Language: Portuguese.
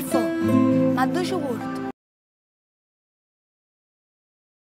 smartphone, ma 2 words.